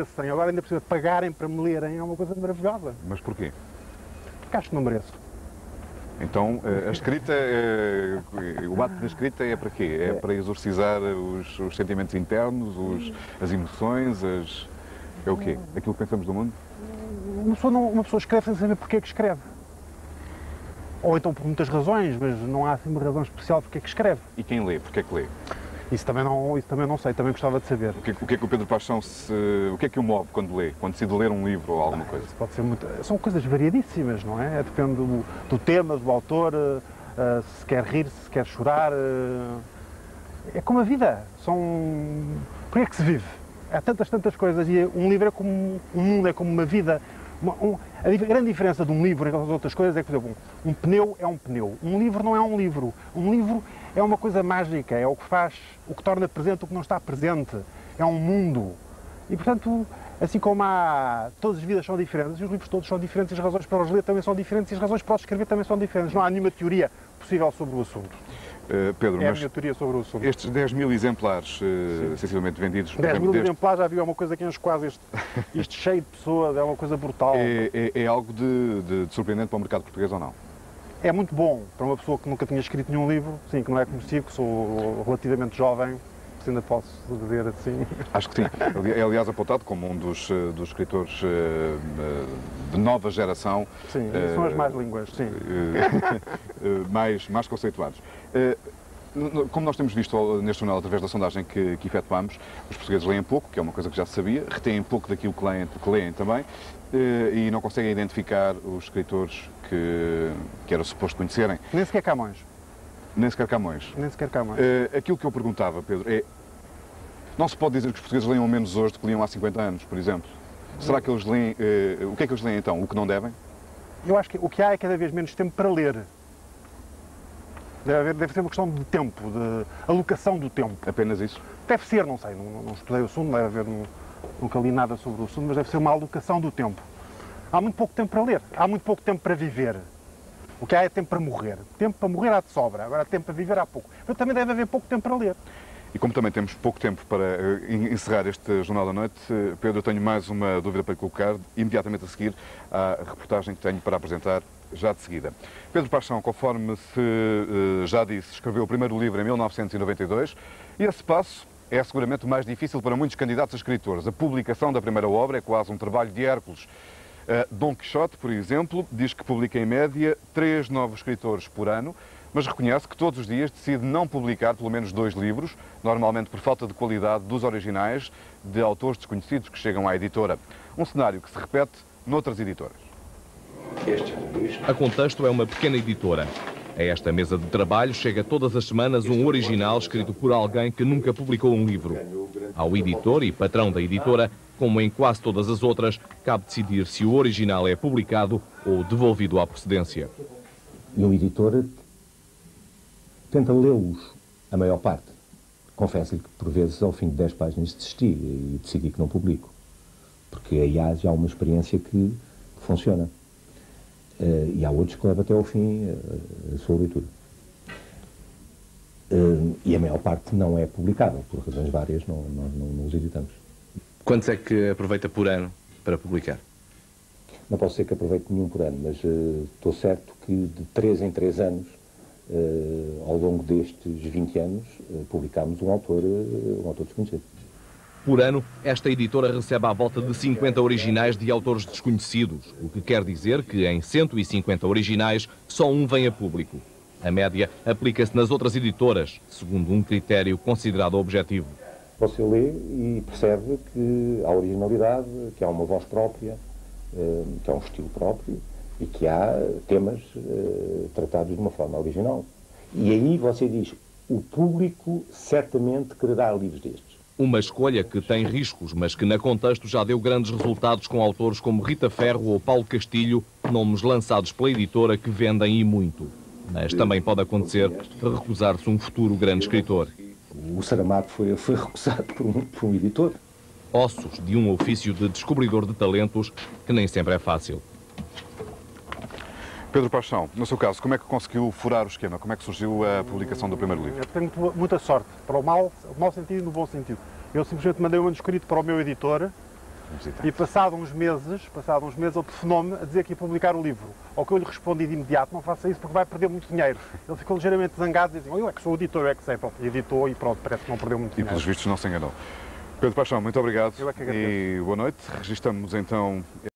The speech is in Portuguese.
agora ainda precisa pagarem para me lerem, é uma coisa maravilhosa. Mas porquê? Porque acho que não mereço. Então, eh, a escrita, eh, o ato da escrita é para quê? É para exorcizar os, os sentimentos internos, os, as emoções, as... é o quê? Aquilo que pensamos do mundo? Uma pessoa, não, uma pessoa escreve sem saber porque é que escreve. Ou então por muitas razões, mas não há assim uma razão especial porque é que escreve. E quem lê? Porque é que lê? Isso também não, isso também não sei, também gostava de saber. O que, o que é que o Pedro Paixão se... o que é que o move quando lê? Quando decide ler um livro ou alguma coisa? Isso pode ser muito. São coisas variadíssimas, não é? Depende do, do tema, do autor, uh, se quer rir, se quer chorar. Uh, é como a vida. São. Por que é que se vive? Há tantas, tantas coisas e um livro é como. Um mundo é como uma vida. Uma, um, a grande diferença de um livro em relação às outras coisas é que, por exemplo, um pneu é um pneu. Um livro não é um livro. Um livro é uma coisa mágica, é o que faz, o que torna presente o que não está presente. É um mundo. E, portanto, assim como há. Todas as vidas são diferentes, os livros todos são diferentes, as razões para os ler também são diferentes e as razões para os escrever também são diferentes. Não há nenhuma teoria possível sobre o assunto. Uh, Pedro, é a minha teoria sobre o assunto. estes 10 mil exemplares uh, sensivelmente vendidos... 10 mil deste- exemplares já havia uma coisa que enche quase isto, isto cheio de pessoas, é uma coisa brutal. É, é- é algo de, de- de surpreendente para o mercado português ou não? É muito bom para uma pessoa que nunca tinha escrito nenhum livro, sim, que não é conhecido, que sou relativamente jovem, se ainda posso dizer assim. Acho que sim. É, aliás, apontado como um dos, eh, dos escritores eh, eh, de nova geração Sim, são as mais línguas, sim. mais, mais conceituados. Como nós temos visto neste jornal, através da sondagem que, que efetuamos, os portugueses leem pouco, que é uma coisa que já se sabia, retêm pouco daquilo que leem, que leem também, eh, e não conseguem identificar os escritores que, que era suposto conhecerem, Nem sequer Camões, nem sequer Camões. nem sequer Camões. Eh, aquilo que eu perguntava, Pedro, é. Não se pode dizer que os portugueses leiam menos hoje do que liam há 50 anos, por exemplo. Será que eles leem. eh, o que é que eles leem então? O que não devem? Eu acho que o que há é cada vez menos tempo para ler. Deve, haver, deve ser uma questão de tempo, de alocação do tempo. Apenas isso? Deve ser, não sei, não, não estudei o assunto, deve haver, não- nunca li nada sobre o assunto, mas deve ser uma alocação do tempo. Há muito pouco tempo para ler, há muito pouco tempo para viver. O que há é tempo para morrer. Tempo para morrer há de sobra, agora tempo para viver há pouco. Mas também deve haver pouco tempo para ler. E como também temos pouco tempo para eh, en- encerrar este Jornal da Noite, Pedro, eu tenho mais uma dúvida para colocar, imediatamente a seguir à reportagem que tenho para apresentar já de seguida. Pedro Paixão, conforme se eh, já disse, escreveu o primeiro livro em 1992 e esse passo é seguramente o mais difícil para muitos candidatos a escritores. A publicação da primeira obra é quase um trabalho de Hércules. Uh, Dom Quixote, por exemplo, diz que publica em média três novos escritores por ano, mas reconhece que todos os dias decide não publicar pelo menos dois livros, normalmente por falta de qualidade dos originais de autores desconhecidos que chegam à editora. Um cenário que se repete noutras editoras. A Contexto é uma pequena editora. A esta mesa de trabalho chega todas as semanas um original escrito por alguém que nunca publicou um livro. Ao editor e patrão da editora, como em quase todas as outras, cabe decidir se o original é publicado ou devolvido à procedência. E o editor tenta lê-los, a maior parte. Confesso-lhe que, por vezes, ao fim de 10 páginas, desisti e decidi que não publico. Porque aí há já uma experiência que funciona. Eh, e há outros que levam até ao fim eh, a sua leitura. Eh, e a maior parte não é publicável, por razões várias, não, não, não, não os editamos. Quantos é que aproveita por ano para publicar? Não posso dizer que aproveite nenhum por ano, mas estou certo que de 3 em 3 anos, eh, ao longo destes 20 anos, eh, publicámos um autor, eh, um autor desconhecido. Por ano, esta editora recebe à volta de 50 originais de autores desconhecidos, o que quer dizer que em 150 originais só um vem a público. A média aplica-se nas outras editoras, segundo um critério considerado objetivo. Você lê e percebe que há originalidade, que há uma voz própria, eh, que há um estilo próprio e que há temas eh, tratados de uma forma original. E aí você diz, o público certamente quererá livros destes. Uma escolha que tem riscos, mas que na contexto já deu grandes resultados com autores como Rita Ferro ou Paulo Castilho, nomes lançados pela editora que vendem e muito. Mas também pode acontecer recusar-se um futuro grande escritor. O Saramago foi, foi recusado por um, por um editor. Ossos de um ofício de descobridor de talentos que nem sempre é fácil. Pedro Paixão, no seu caso, como é que conseguiu furar o esquema? Como é que surgiu a publicação do primeiro livro? Eu tenho muita sorte, para o mau, o mau sentido e no bom sentido. Eu simplesmente mandei um manuscrito para o meu editor visitante. E passado uns meses, passado uns meses, ele telefonou-me a dizer que ia publicar o livro. Ao que eu lhe respondi de imediato, não faça isso porque vai perder muito dinheiro. Ele ficou ligeiramente zangado e dizia, eu é que sou editor, eu é que sei. Pronto, editou e pronto, parece que não perdeu muito E dinheiro. pelos vistos não se enganou. Pedro Paixão, muito obrigado Eu é que agradeço. e boa noite. Registramos então